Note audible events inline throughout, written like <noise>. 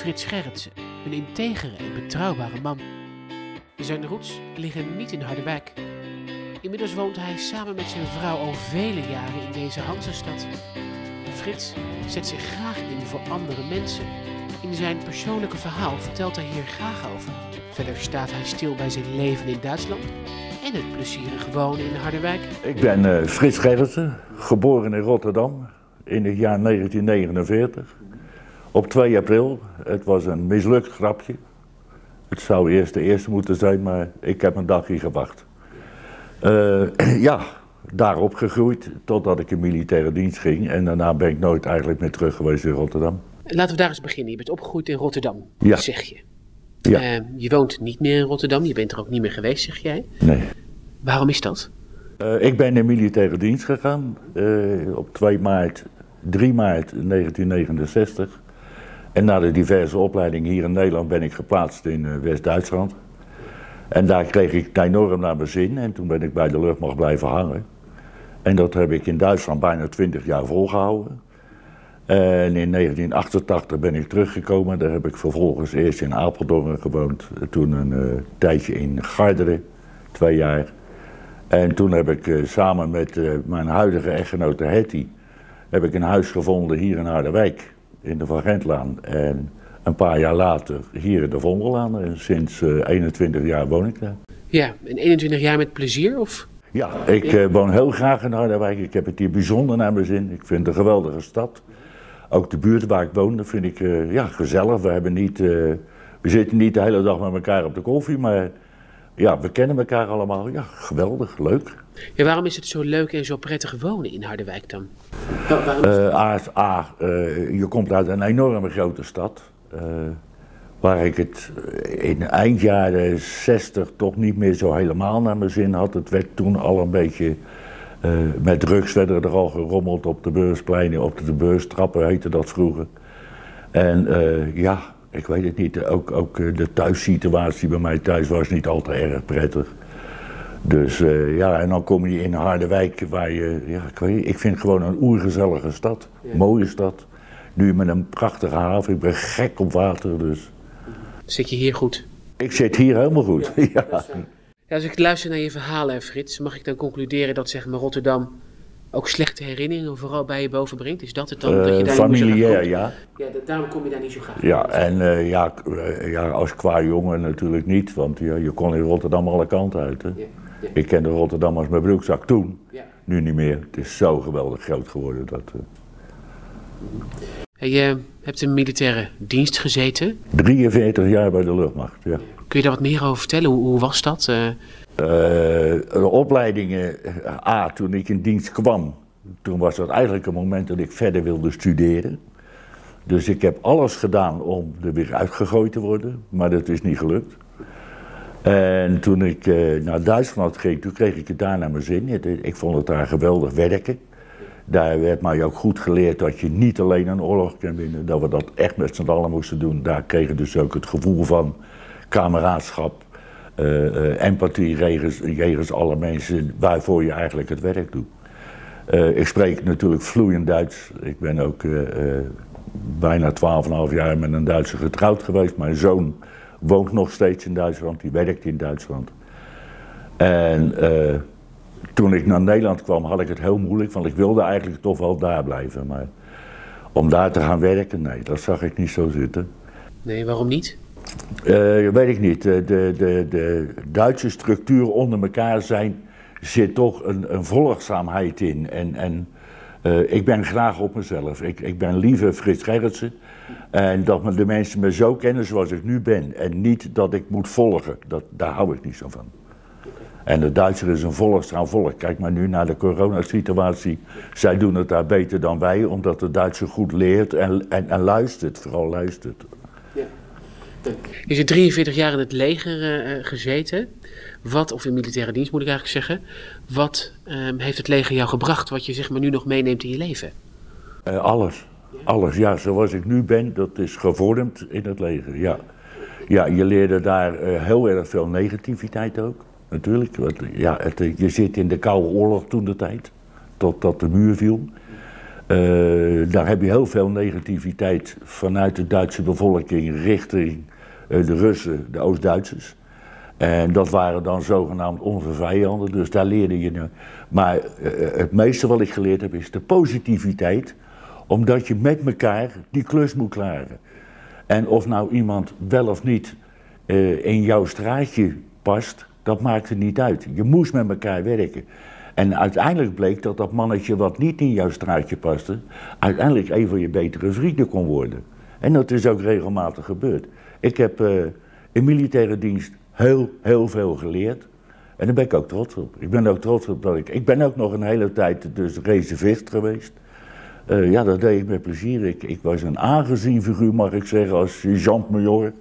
Frits Gerritsen, een integere en betrouwbare man. Zijn roots liggen niet in Harderwijk. Inmiddels woont hij samen met zijn vrouw al vele jaren in deze Hansestad. Frits zet zich graag in voor andere mensen. In zijn persoonlijke verhaal vertelt hij hier graag over. Verder staat hij stil bij zijn leven in Duitsland en het plezierige wonen in Harderwijk. Ik ben eh, Frits Gerritsen, geboren in Rotterdam in het jaar 1949. Op 2 april. Het was een mislukt grapje. Het zou eerst de eerste moeten zijn, maar ik heb een dagje gewacht. Eh, <clears throat> ja, daarop gegroeid totdat ik in militaire dienst ging. En daarna ben ik nooit eigenlijk meer terug geweest in Rotterdam. Laten we daar eens beginnen. Je bent opgegroeid in Rotterdam, Ja. zeg je. Ja. Eh, je woont niet meer in Rotterdam, je bent er ook niet meer geweest, zeg jij. Nee. Waarom is dat? Eh, ik ben in militaire dienst gegaan eh, op 2 maart, 3 maart 1969. En na de diverse opleidingen hier in Nederland ben ik geplaatst in eh, West-Duitsland. En daar kreeg ik het enorm naar mijn zin en toen ben ik bij de luchtmacht blijven hangen. En dat heb ik in Duitsland bijna 20 jaar volgehouden. En in 1988 ben ik teruggekomen. Daar heb ik vervolgens eerst in Apeldoorn gewoond. Toen een eh, tijdje in Garderen, twee jaar. En toen heb ik eh, samen met mijn huidige echtgenote Hetty... heb ik een huis gevonden hier in Harderwijk, in de Van Gentlaan. En een paar jaar later hier in de Vondellaan. En sinds eh, 21 jaar woon ik daar. Ja, en 21 jaar met plezier of? Ja, ik eh, woon heel graag in Harderwijk. Ik heb het hier bijzonder naar mijn zin. Ik vind het een geweldige stad. Ook de buurt waar ik woon, dat vind ik eh, ja, gezellig. We, hebben niet, eh, we zitten niet de hele dag met elkaar op de koffie, maar ja, we kennen elkaar allemaal. Ja, geweldig, leuk. Ja, waarom is het zo leuk en zo prettig wonen in Harderwijk dan? Eh, A, eh, je komt uit een enorme grote stad. eh, waar ik het in eind jaren 60 toch niet meer zo helemaal naar mijn zin had. Het werd toen al een beetje. eh, met drugs werden er al gerommeld op de beurspleinen, op de beurstrappen heette dat vroeger. En eh, ja, ik weet het niet. Ook, ook de thuissituatie bij mij thuis was niet al te erg prettig. Dus eh, ja, en dan kom je in Harderwijk, waar je, ja, ik, weet, ik vind het gewoon een oergezellige stad. Mooie stad. Nu met een prachtige haven. Ik ben gek op water, dus Zit je hier goed? ik zit hier helemaal goed. Ja, <laughs> Ja, als ik luister naar je verhalen, Frits, mag ik dan concluderen dat zeg maar, Rotterdam ook slechte herinneringen vooral bij je bovenbrengt? Is dat het dan? dat je Eh, daar familiair, ja. Ja, da- daarom kom je daar niet zo graag. Ja, en eh, ja, ja, als qua jongen natuurlijk niet, want ja, je kon in Rotterdam alle kanten uit. Hè. Ja, ja. Ik kende Rotterdam als mijn broekzak toen, Ja. nu niet meer. Het is zo geweldig groot geworden. Dat, eh, Hey, Je hebt in militaire dienst gezeten. 43 jaar bij de luchtmacht, ja. Kun je daar wat meer over vertellen? Hoe, hoe was dat? Eh, Eh, de opleidingen, eh, A, toen ik in dienst kwam, toen was dat eigenlijk een moment dat ik verder wilde studeren. Dus ik heb alles gedaan om er weer uitgegooid te worden, maar dat is niet gelukt. En toen ik eh, naar Duitsland ging, toen kreeg ik het daar naar mijn zin. Ik vond het daar geweldig werken. Daar werd mij ook goed geleerd dat je niet alleen een oorlog kan winnen, dat we dat echt met z'n allen moesten doen. Daar kreeg je dus ook het gevoel van kameraadschap, eh, eh, empathie jegens, alle mensen waarvoor je eigenlijk het werk doet. Ik spreek natuurlijk vloeiend Duits. Ik ben ook eh, bijna 12,5 jaar met een Duitser getrouwd geweest. Mijn zoon woont nog steeds in Duitsland, die werkt in Duitsland. En eh, toen ik naar Nederland kwam had ik het heel moeilijk, want ik wilde eigenlijk toch wel daar blijven. Maar om daar te gaan werken, nee, dat zag ik niet zo zitten. nee, waarom niet? Eh, weet ik niet. De, de, de, de Duitse structuur onder elkaar zijn, zit toch een, een volgzaamheid in. En, en eh, ik ben graag op mezelf. Ik, ik ben liever Frits Gerritsen. En dat de mensen me zo kennen zoals ik nu ben. En niet dat ik moet volgen. Dat, daar hou ik niet zo van. En de Duitser is een volgzaam volk. Kijk maar nu naar de coronasituatie. Zij doen het daar beter dan wij, omdat de Duitser goed leert en, en, luistert. Vooral luistert. Je zit 43 jaar in het leger eh, eh, gezeten. Wat, of in militaire dienst moet ik eigenlijk zeggen. Wat ehm, heeft het leger jou gebracht wat je zeg maar, nu nog meeneemt in je leven? Eh, alles. Alles, ja. Zoals ik nu ben, dat is gevormd in het leger, ja. Ja, je leerde daar eh, heel erg veel negativiteit ook, natuurlijk. Want, ja, eh, je zit in de Koude Oorlog toen de tijd, totdat de muur viel. daar heb je heel veel negativiteit vanuit de Duitse bevolking richting de Russen, de Oost-Duitsers. En dat waren dan zogenaamd onze vijanden, dus daar leerde je. Maar het meeste wat ik geleerd heb is de positiviteit, omdat je met elkaar die klus moet klaren. En of nou iemand wel of niet in jouw straatje past, dat maakte niet uit. Je moest met elkaar werken. En uiteindelijk bleek dat dat mannetje wat niet in jouw straatje paste, uiteindelijk een van je betere vrienden kon worden. En dat is ook regelmatig gebeurd. Ik heb uh, in militaire dienst heel, heel veel geleerd. En daar ben ik ook trots op. Ik ben ook trots op dat ik. Ik ben ook nog een hele tijd dus reservist geweest. Uh, ja, dat deed ik met plezier. Ik, ik was een aangezien figuur, mag ik zeggen, als sergeant-major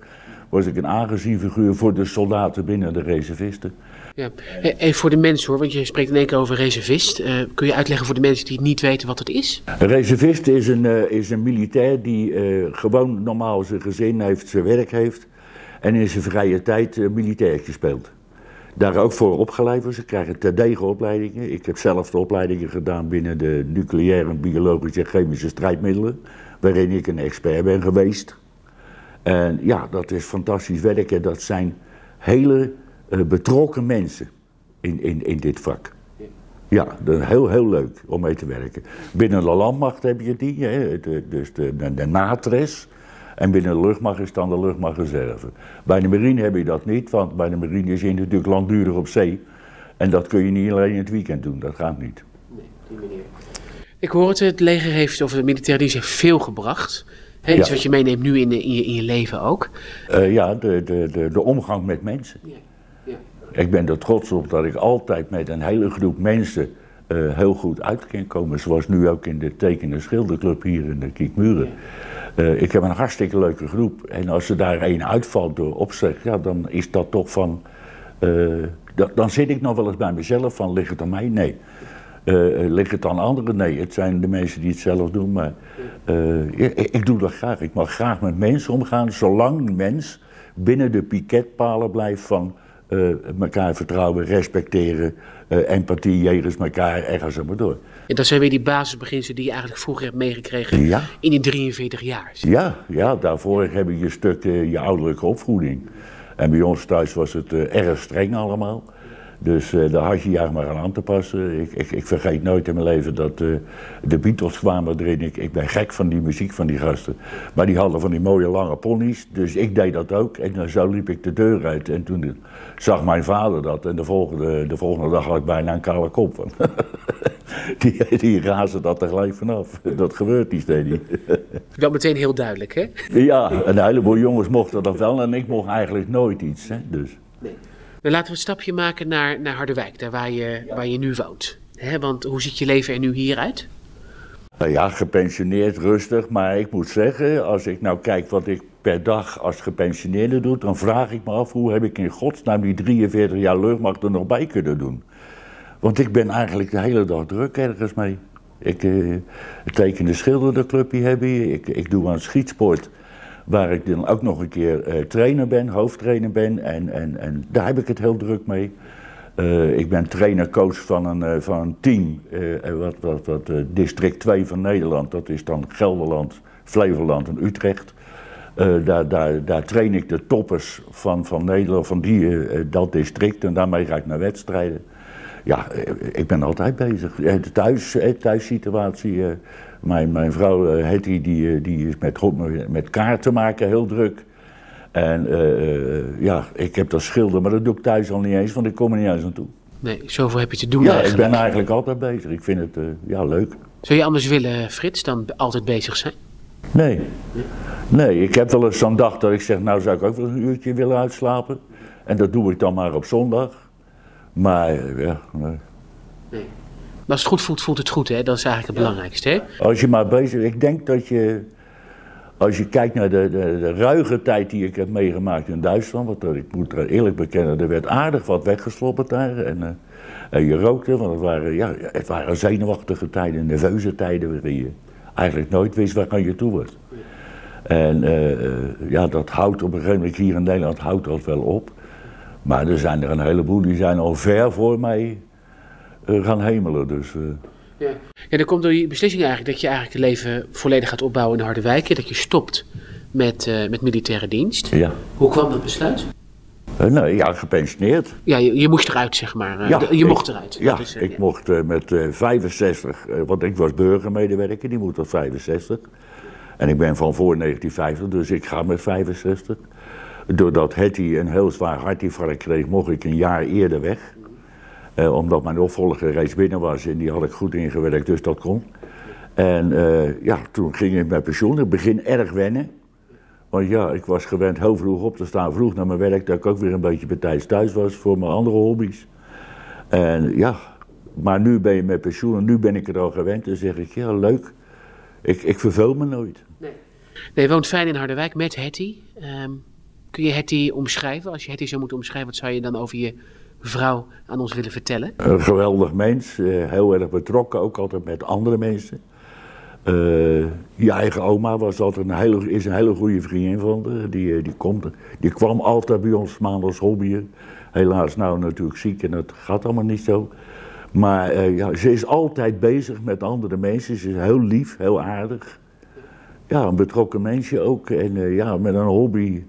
was ik een aangezien figuur voor de soldaten binnen de reservisten. Ja. Even voor de mensen hoor, want je spreekt in één keer over reservist. Uh, kun je uitleggen voor de mensen die niet weten wat het is? Een reservist is een, uh, is een militair die gewoon normaal zijn gezin heeft, zijn werk heeft. En in zijn vrije tijd militairtje speelt. Daar ook voor opgeleid was. Ze krijgen terdege opleidingen. Ik heb zelf de opleidingen gedaan binnen de nucleaire, biologische en chemische strijdmiddelen. Waarin ik een expert ben geweest. En ja, dat is fantastisch werken. Dat zijn hele uh, betrokken mensen in, in, in dit vak. Ja, dat heel, heel leuk om mee te werken. Binnen de landmacht heb je die, hè, de, dus de, de, de natres. En binnen de luchtmacht is dan de luchtmachtreserve. Bij de marine heb je dat niet, want bij de marine is je natuurlijk langdurig op zee. En dat kun je niet alleen in het weekend doen, dat gaat niet. Nee, die manier. Ik hoor het, het leger heeft, of de militaire dienst heeft veel gebracht. He, iets wat je meeneemt nu in, in, je, in je leven ook. Uh, ja, de, de, de, de omgang met mensen. Ja. Ja. Ik ben er trots op dat ik altijd met een hele groep mensen uh, heel goed uit kan komen. Zoals nu ook in de tekenen schilderclub hier in de Kiekmuren. Uh, ik heb een hartstikke leuke groep. En als er daar één uitvalt door opzeg, ja, dan is dat toch van... dan zit ik nog wel eens bij mezelf van, ligt het aan mij? Nee. Uh, ligt het aan anderen? Nee, het zijn de mensen die het zelf doen. Maar ik, ik, doe dat graag. Ik mag graag met mensen omgaan, zolang mens binnen de piketpalen blijft van elkaar vertrouwen, respecteren, empathie, jegens elkaar, ergens maar door. En dat zijn weer die basisbeginselen die je eigenlijk vroeger hebt meegekregen ja. in die 43 jaar. Ja, ja, daarvoor heb je een stuk je ouderlijke opvoeding. En bij ons thuis was het erg streng allemaal. Dus uh, daar had je je maar aan aan te passen. Ik, ik, ik vergeet nooit in mijn leven dat uh, de Beatles kwamen erin. Ik, ik ben gek van die muziek van die gasten. Maar die hadden van die mooie lange ponies. Dus ik deed dat ook. En uh, zo liep ik de deur uit. En toen zag mijn vader dat. En de volgende, de volgende dag had ik bijna een kale kop. Van. <laughs> die, die razen dat er gelijk vanaf. Dat gebeurt niet steeds. Wel meteen heel duidelijk, hè? ja, een heleboel jongens mochten dat wel. En ik mocht eigenlijk nooit iets. Hè? Dus. Nee. Dan laten we een stapje maken naar, naar Harderwijk, daar waar je, waar je nu woont. want hoe ziet je leven er nu hier uit? Nou ja, gepensioneerd, rustig. Maar ik moet zeggen, als ik nou kijk wat ik per dag als gepensioneerde doe, dan vraag ik me af hoe heb ik in godsnaam die 43 jaar luchtmacht er nog bij kunnen doen. Want ik ben eigenlijk de hele dag druk ergens mee. Ik uh, teken de schilderclubje heb ik, ik doe aan schietsport Waar ik dan ook nog een keer uh, trainer ben, hoofdtrainer ben. En, en, en daar heb ik het heel druk mee. Uh, ik ben trainer-coach van een, uh, van een team, wat, wat, wat district 2 van Nederland. Dat is dan Gelderland, Flevoland en Utrecht. daar, daar, daar train ik de toppers van, van Nederland, van die, dat district. En daarmee ga ik naar wedstrijden. Ja, ik ben altijd bezig. De thuis, thuissituatie mijn, mijn vrouw Hetty, die, eh, die is met, met kaarten maken heel druk. En uh, ja, ik heb dat schilder, maar dat doe ik thuis al niet eens, want ik kom er niet eens aan toe. Nee, zoveel heb je te doen Ja, eigenlijk. ik ben eigenlijk altijd bezig. Ik vind het ja, leuk. Zou je anders willen, Frits, dan altijd bezig zijn? Nee. Nee, ik heb wel eens zo'n dag dat ik zeg, nou zou ik ook wel een uurtje willen uitslapen. En dat doe ik dan maar op zondag. Maar ja, nee. nee als het goed voelt, voelt het goed. Hè? Dat is eigenlijk het belangrijkste. Hè? Als je maar bezig Ik denk dat je. Als je kijkt naar de, de, de ruige tijd die ik heb meegemaakt in Duitsland. Want ik moet eerlijk bekennen, er werd aardig wat weggesloppen daar. En, uh, en je rookte, want het waren, ja, het waren zenuwachtige tijden, nerveuze tijden. Waarin je eigenlijk nooit wist waar je toe was. En uh, ja, dat houdt op een gegeven moment hier in Nederland houdt dat wel op. Maar er zijn er een heleboel die zijn al ver voor mij gaan hemelen. Dus, uh... Ja. ja, dan komt door die beslissing eigenlijk dat je eigenlijk het leven volledig gaat opbouwen in Harderwijk. Dat je stopt met, uh, met militaire dienst. Ja. Hoe kwam dat besluit? Uh, nou ja, gepensioneerd. Ja, je, je moest eruit, zeg maar. Uh, Ja, je ik- mocht eruit. Ja, is, eh, ik mocht eh, met eh, 65, eh, want ik was burgermedewerker, die moet tot 65. En ik ben van voor 1950, dus ik ga met 65. Doordat Hetty een heel zwaar hartinfarct kreeg, mocht ik een jaar eerder weg. Eh, omdat mijn opvolger reeds binnen was en die had ik goed ingewerkt, dus dat kon. En eh, ja, toen ging ik met pensioen. Ik begin erg wennen. Want ja, ik was gewend heel vroeg op te staan, vroeg naar mijn werk, dat ik ook weer een beetje bij thuis was voor mijn andere hobby's. En ja, maar nu ben je met pensioen en nu ben ik er al gewend. Dan zeg ik, ja leuk, ik, ik verveel me nooit. Nee, je woont fijn in Harderwijk met Hetty. Ehm, kun je Hetty omschrijven? Als je Hetty zou moeten omschrijven, wat zou je dan over je vrouw aan ons willen vertellen? Een geweldig mens, eh, heel erg betrokken, ook altijd met andere mensen. Eh, je eigen oma was altijd een hele, is een hele goede vriendin van haar. Die, eh, die, komt, die kwam altijd bij ons maandags hobbyen. Helaas nou natuurlijk ziek en dat gaat allemaal niet zo. Maar ja, ze is altijd bezig met andere mensen. Ze is heel lief, heel aardig. Ja, een betrokken mensje ook. En ja, met een hobby,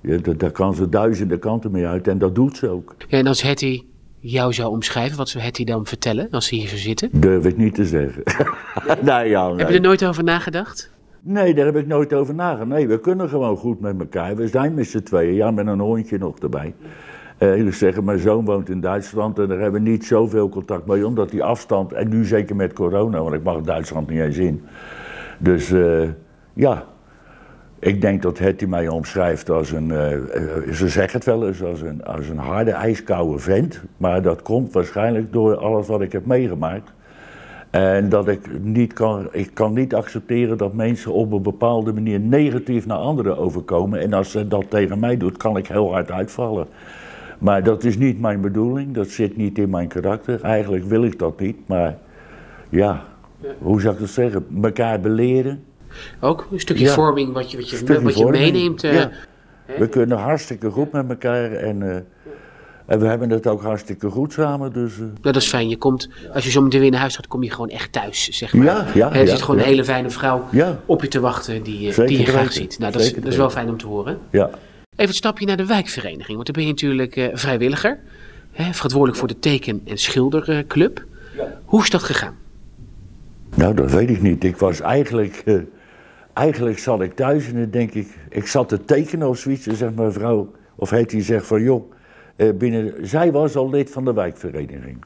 ja, da- daar kan ze duizenden kanten mee uit. En dat doet ze ook. Ja, en als Hetty jou zou omschrijven, wat zou Hetty dan vertellen als ze hier zou zitten? Durf ik niet te zeggen. <laughs> nee, ja, Heb je er nooit over nagedacht? nee, daar heb ik nooit over nagedacht. Nee, we kunnen gewoon goed met elkaar. We zijn met z'n tweeën, ja, met een hondje nog erbij. Eh ik zeggen, mijn zoon woont in Duitsland en daar hebben we niet zoveel contact mee, omdat die afstand, en nu zeker met corona, want ik mag Duitsland niet eens in. Dus eh, ja, ik denk dat Hetty mij omschrijft als een, eh, eh, ze zeggen het wel eens, als een, als een harde, ijskoude vent. Maar dat komt waarschijnlijk door alles wat ik heb meegemaakt. En dat ik niet kan, ik kan niet accepteren dat mensen op een bepaalde manier negatief naar anderen overkomen. En als ze dat tegen mij doet, kan ik heel hard uitvallen. Maar dat is niet mijn bedoeling, dat zit niet in mijn karakter. Eigenlijk wil ik dat niet, maar ja, hoe zou ik dat zeggen? Mekaar beleren. Ook een stukje Ja. vorming wat je, wat je, wat je meeneemt. eh, Ja. We kunnen hartstikke goed met elkaar en, eh, en we hebben het ook hartstikke goed samen. Dus, eh, dat is fijn. Je komt, als je zo meteen weer naar huis gaat, kom je gewoon echt thuis, zeg maar. Ja, ja, er zit gewoon een hele fijne vrouw op je te wachten die, Zeker die je graag weten. ziet. Nou, dat is, dat is wel fijn om te horen. ja. Even het stapje naar de wijkvereniging, want dan ben je natuurlijk vrijwilliger. Hè, verantwoordelijk voor de teken- en schilderclub. Hoe is dat gegaan? Nou, dat weet ik niet. Ik was eigenlijk, eigenlijk zat ik thuis en dan denk ik, ik zat te tekenen of zoiets. En zegt mijn vrouw, of heet die zegt van, joh, eh, binnen, zij was al lid van de wijkvereniging.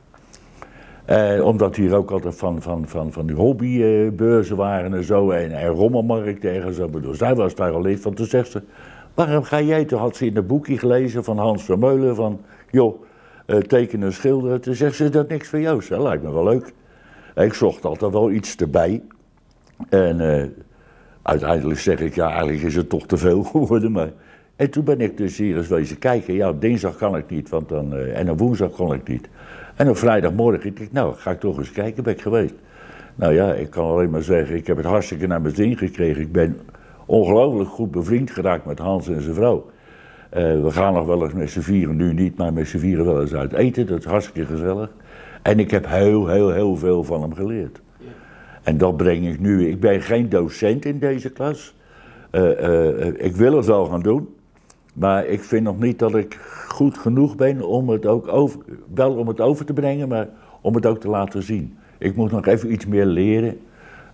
Eh, omdat hier ook altijd van, van, van, van die hobbybeurzen waren en zo. En, en rommelmarkten en zo. Bedoel, zij was daar al lid van. Toen zegt ze, waarom ga jij? Toen had ze in een boekje gelezen van Hans Vermeulen van, joh, eh, tekenen en schilderen. Toen zegt ze, dat niks voor jou? Dat lijkt me wel leuk. Ik zocht altijd wel iets erbij. En eh, uiteindelijk zeg ik, ja, eigenlijk is het toch te veel <laughs> geworden. Maar... En toen ben ik dus hier eens wezen kijken. Ja, dinsdag kan ik niet, want dan, eh, en op woensdag kon ik niet. En op vrijdagmorgen, ik nou, ga ik toch eens kijken, ben ik geweest. Nou ja, ik kan alleen maar zeggen, ik heb het hartstikke naar mijn zin gekregen. Ik ben ongelooflijk goed bevriend geraakt met Hans en zijn vrouw. Eh, we gaan nog wel eens met z'n vieren, nu niet, maar met z'n vieren wel eens uit eten. Dat is hartstikke gezellig. En ik heb heel, heel, heel veel van hem geleerd. En dat breng ik nu. Ik ben geen docent in deze klas. Eh, eh, ik wil het wel gaan doen. Maar ik vind nog niet dat ik goed genoeg ben om het ook over, wel om het over te brengen, maar om het ook te laten zien. Ik moet nog even iets meer leren.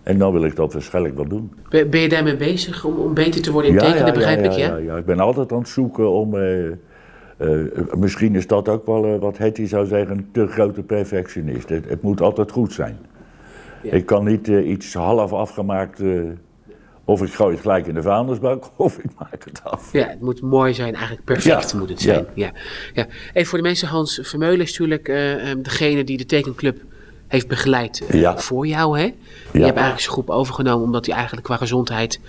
En dan wil ik dat waarschijnlijk wel doen. Ben, ben je daarmee bezig om, om beter te worden in tekenen, begrijp ik, ja? ja, ja. Ik ben altijd aan het zoeken om. eh, misschien is dat ook wel wat Hetty zou zeggen, een te grote perfectionist. Het, het moet altijd goed zijn. Ja. Ik kan niet eh, iets half afgemaakt. eh, of ik gooi het gelijk in de vuilnisbak, <laughs> of ik maak het af. Ja, het moet mooi zijn, eigenlijk perfect Ja, moet het ja. zijn. Ja. Ja. Even voor de mensen, Hans Vermeulen is natuurlijk eh, eh, degene die de tekenclub heeft begeleid Ja. voor jou. Hè? Je hebt eigenlijk zijn groep overgenomen omdat hij eigenlijk qua gezondheid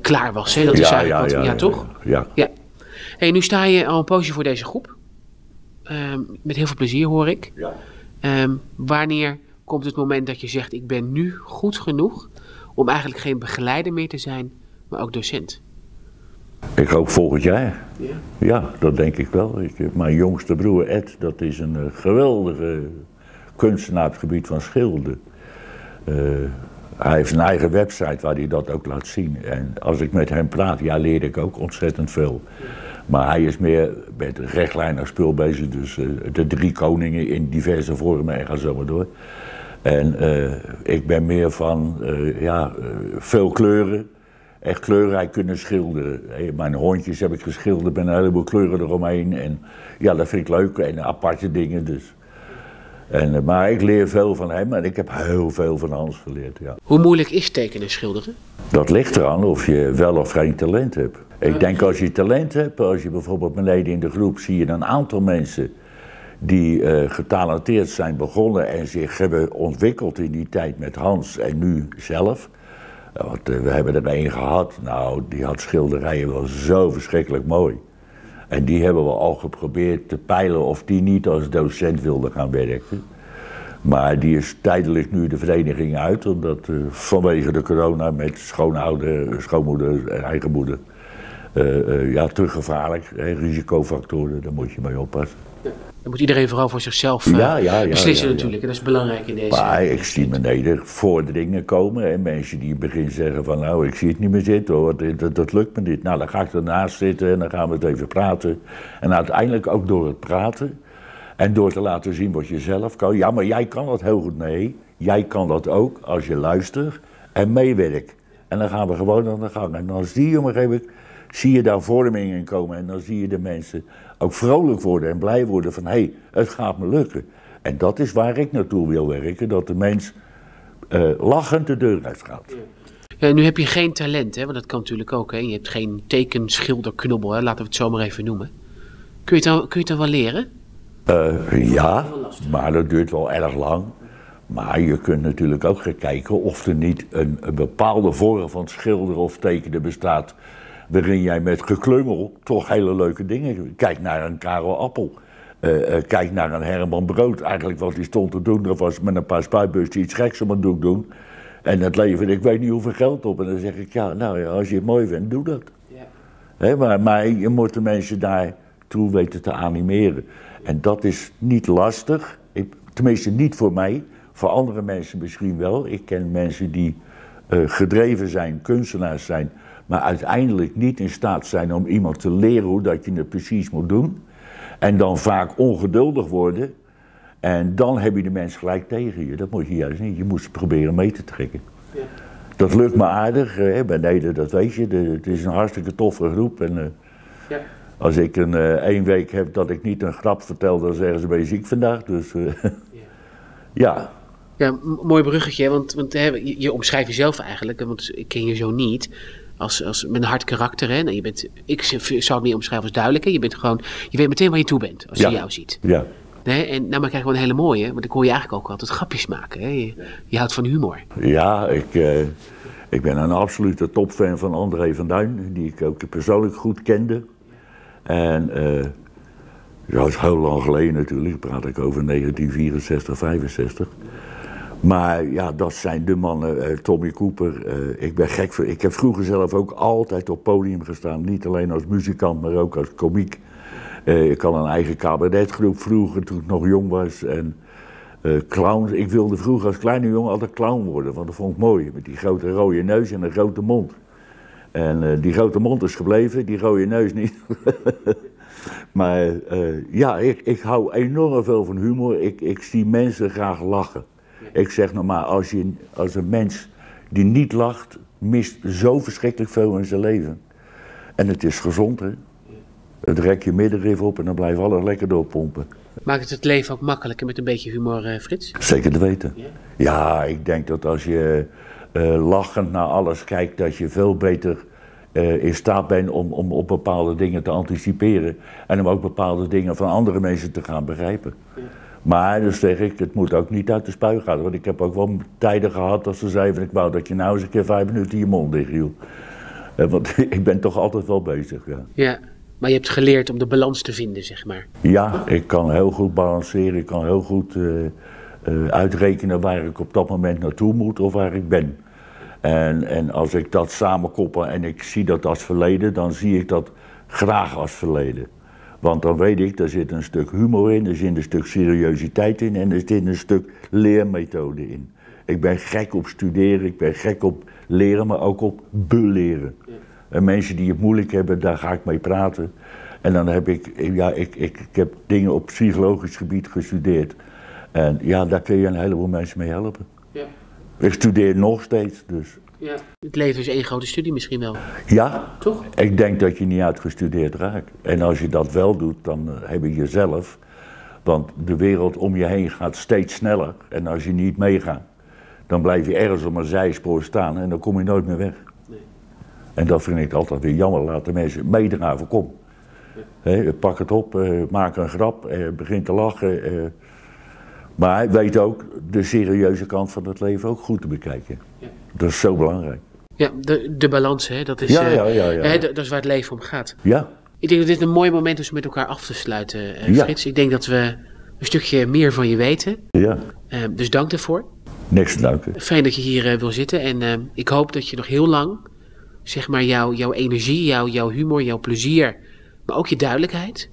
klaar was. Hè? Dat is eigenlijk wat, ja, toch? Ja. Ja. Hey, nu sta je al een poosje voor deze groep. Ehm, met heel veel plezier hoor ik. ja. Ehm, wanneer komt het moment dat je zegt: Ik ben nu goed genoeg om eigenlijk geen begeleider meer te zijn, maar ook docent? Ik hoop volgend jaar. Ja. Ja, dat denk ik wel. Ik, heb mijn jongste broer Ed, dat is een eh, geweldige kunstenaar op het gebied van schilderen. Eh, hij heeft een eigen website waar hij dat ook laat zien. En als ik met hem praat, ja, leer ik ook ontzettend veel. Maar hij is meer met rechtlijnig spul bezig. Dus eh, de drie koningen in diverse vormen en ga zo maar door. En eh, ik ben meer van ja, veel kleuren. Echt kleurrijk kunnen schilderen. Mijn hondjes heb ik geschilderd met een heleboel kleuren eromheen. En ja, dat vind ik leuk. En aparte dingen. Dus. En, eh, maar ik leer veel van hem en ik heb heel veel van Hans geleerd. Ja. Hoe moeilijk is tekenen en schilderen? Dat ligt eraan of je wel of geen talent hebt. Ik denk als je talent hebt, als je bijvoorbeeld beneden in de groep zie je een aantal mensen die uh, getalenteerd zijn begonnen en zich hebben ontwikkeld in die tijd met Hans en nu zelf. Want uh, we hebben er een gehad, nou die had schilderijen wel zo verschrikkelijk mooi. En die hebben we al geprobeerd te peilen of die niet als docent wilde gaan werken. Maar die is tijdelijk nu de vereniging uit, omdat vanwege de corona met schoonouder, schoonmoeder en eigen moeder. Ja, te gevaarlijk. Hè, risicofactoren, daar moet je mee oppassen. Dan moet iedereen vooral voor zichzelf uh, ja, ja, ja, beslissen natuurlijk. En dat is belangrijk in deze... Maar ik zie beneden vorderingen komen. En mensen die in het begin zeggen van... nou, ik zie het niet meer zitten hoor, dat, dat, lukt me niet. Nou, dan ga ik ernaast zitten en dan gaan we het even praten. En uiteindelijk ook door het praten... en door te laten zien wat je zelf kan. Ja, maar jij kan dat heel goed. Nee, jij kan dat ook als je luistert en meewerkt. En dan gaan we gewoon aan de gang. En dan zie je op een gegeven moment zie je daar vorming in komen. En dan zie je de mensen ook vrolijk worden en blij worden van hé, hey, het gaat me lukken. En dat is waar ik naartoe wil werken, dat de mens uh, lachend de deur uit gaat. Ja, nu heb je geen talent, hè? want dat kan natuurlijk ook. Hè? Je hebt geen tekenschilderknobbel, hè? laten we het zo maar even noemen. Kun je het dan, kun je het dan wel leren? Uh, ja, maar dat duurt wel erg lang. Maar je kunt natuurlijk ook gaan kijken of er niet een, een bepaalde vorm van schilderen of tekenen bestaat waarin jij met geklungel toch hele leuke dingen. Kijk naar een Karel Appel. Uh, uh, kijk naar een Herman Brood. Eigenlijk wat hij stond te doen, dat was met een paar spuitbussen iets geks om een doek doen. En het leven, ik weet niet hoeveel geld op. En dan zeg ik, ja, nou ja, als je het mooi vindt, doe dat. Ja. maar, maar je moet de mensen daartoe weten te animeren. En dat is niet lastig. Ik, tenminste, niet voor mij. Voor andere mensen misschien wel. Ik ken mensen die uh, gedreven zijn, kunstenaars zijn maar uiteindelijk niet in staat zijn om iemand te leren hoe dat je het precies moet doen. En dan vaak ongeduldig worden. En dan heb je de mens gelijk tegen je. Dat moet je juist niet. Je moet ze proberen mee te trekken. Ja. Dat lukt me aardig. Hè, beneden, dat weet je. De, het is een hartstikke toffe groep. En, uh, ja. Als ik een uh, één week heb dat ik niet een grap vertel, dan zeggen ze ben je ziek vandaag. Dus uh, <laughs> ja. ja. Ja, mooi bruggetje, want, want je, je omschrijft jezelf eigenlijk, want ik ken je zo niet als, als, met een hard karakter. Hè? Nou, je bent, ik zou het meer omschrijven als duidelijk. Hè? Je, bent gewoon, je weet meteen waar je toe bent als ja. je jou ziet. Ja. Nee, en nou, maar krijg je gewoon een hele mooie, want ik hoor je eigenlijk ook altijd grapjes maken. Hè? Je, je, houdt van humor. Ja, ik, uh, ik ben een absolute topfan van André van Duin, die ik ook persoonlijk goed kende. En uh, dat is heel lang geleden natuurlijk, praat ik over 1964, 65. Maar ja, dat zijn de mannen. Uh, Tommy Cooper. Uh, ik ben gek voor. Ik heb vroeger zelf ook altijd op podium gestaan. Niet alleen als muzikant, maar ook als komiek. Uh, ik had een eigen cabaretgroep vroeger toen ik nog jong was. En clowns. Ik wilde vroeger als kleine jongen altijd clown worden. Want dat vond ik mooi. Met die grote rode neus en een grote mond. En die grote mond is gebleven, die rode neus niet. <laughs> maar ja, ik, ik hou enorm veel van humor. Ik, ik zie mensen graag lachen. Ik zeg nog maar, als, je, als een mens die niet lacht, mist zo verschrikkelijk veel in zijn leven. En het is gezond, hè. Het rek je middenrif op en dan blijft alles lekker doorpompen. Maakt het het leven ook makkelijker met een beetje humor, uh, Frits? Zeker te weten. Ja, ja ik denk dat als je uh, lachend naar alles kijkt, dat je veel beter uh, in staat bent om, om op bepaalde dingen te anticiperen. En om ook bepaalde dingen van andere mensen te gaan begrijpen. Ja. Maar dus zeg ik, het moet ook niet uit de spuig gaan. Want ik heb ook wel tijden gehad dat ze zeiden: ik wou dat je nou eens een keer vijf minuten je mond dicht hield. Eh, want <laughs> ik ben toch altijd wel bezig. Ja. ja, maar je hebt geleerd om de balans te vinden, zeg maar. Ja, ik kan heel goed balanceren. Ik kan heel goed uh, uh, uitrekenen waar ik op dat moment naartoe moet of waar ik ben. En, en als ik dat samenkoppel en ik zie dat als verleden, dan zie ik dat graag als verleden. Want dan weet ik, daar zit een stuk humor in, er zit een stuk seriositeit in en er zit een stuk leermethode in. Ik ben gek op studeren, ik ben gek op leren, maar ook op beleren. En mensen die het moeilijk hebben, daar ga ik mee praten. En dan heb ik, ja, ik, ik, ik heb dingen op psychologisch gebied gestudeerd. En ja, daar kun je een heleboel mensen mee helpen. Ja. Ik studeer nog steeds, dus. Ja. Het leven is één grote studie misschien wel. Ja, Toch? ik denk dat je niet uitgestudeerd raakt. En als je dat wel doet, dan eh, heb je jezelf. Want de wereld om je heen gaat steeds sneller. En als je niet meegaat, dan blijf je ergens op een zijspoor staan en dan kom je nooit meer weg. Nee. En dat vind ik altijd weer jammer. Laat de mensen meedraven, kom. Pak het op, eh, maak een grap, eh, begin te lachen. eh. Maar weet ook de serieuze kant van het leven ook goed te bekijken. Dat is zo belangrijk. Ja, de, de balans, hè, dat is, Ja, eh, ja, ja, hè, dat is waar het leven om gaat. Ja, Ik denk dat dit een mooi moment is om met elkaar af te sluiten, eh. Frits. Ik denk dat we een stukje meer van je weten. ja. Eh, dus dank daarvoor. Niks te danken. Fijn dat je hier wil zitten. En ik hoop dat je nog heel lang, zeg maar, jouw, jouw energie, jouw, jouw humor, jouw plezier, maar ook je duidelijkheid,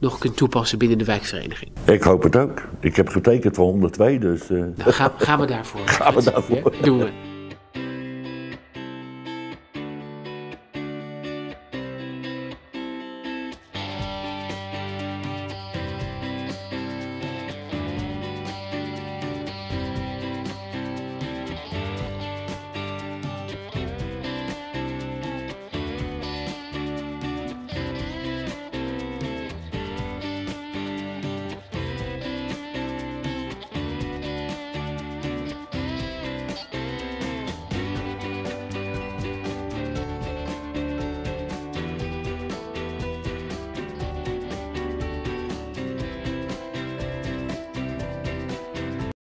nog kunt toepassen binnen de wijkvereniging. Ik hoop het ook. Ik heb getekend voor 102, dus Nou, ga, gaan we daarvoor. <laughs> Gaan we daarvoor. Ja, doen we.